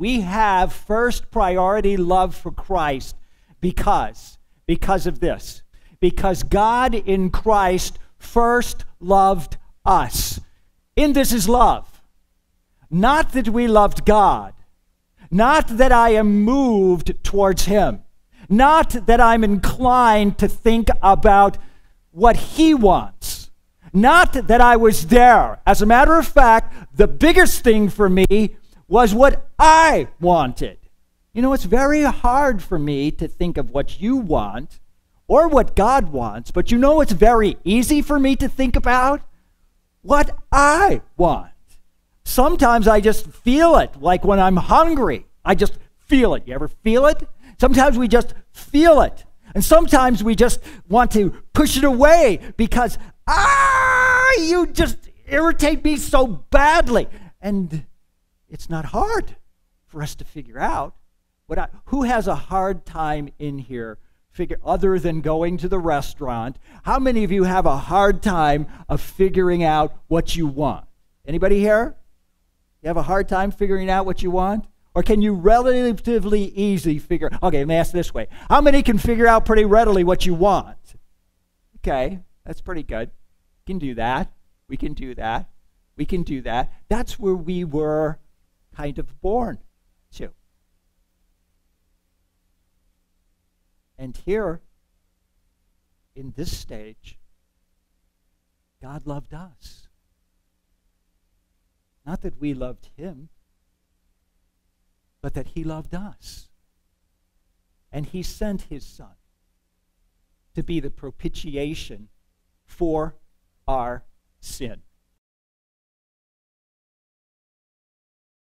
We have first priority love for Christ because, because of this. Because God in Christ first loved us. In this is love. Not that we loved God, not that I am moved towards Him, not that I'm inclined to think about what He wants, not that I was there. As a matter of fact, the biggest thing for me was what I wanted. You know, it's very hard for me to think of what you want or what God wants, but you know it's very easy for me to think about what I want. Sometimes I just feel it, like when I'm hungry. I just feel it. You ever feel it? Sometimes we just feel it. And sometimes we just want to push it away because, ah, you just irritate me so badly. And it's not hard for us to figure out what I, who has a hard time in here figure other than going to the restaurant? How many of you have a hard time of figuring out what you want? Anybody here? You have a hard time figuring out what you want? Or can you relatively easy figure okay let me ask this way. How many can figure out pretty readily what you want? Okay that's pretty good. We can do that. We can do that. We can do that. That's where we were kind of born to And here, in this stage, God loved us. Not that we loved him, but that he loved us. And he sent his son to be the propitiation for our sin.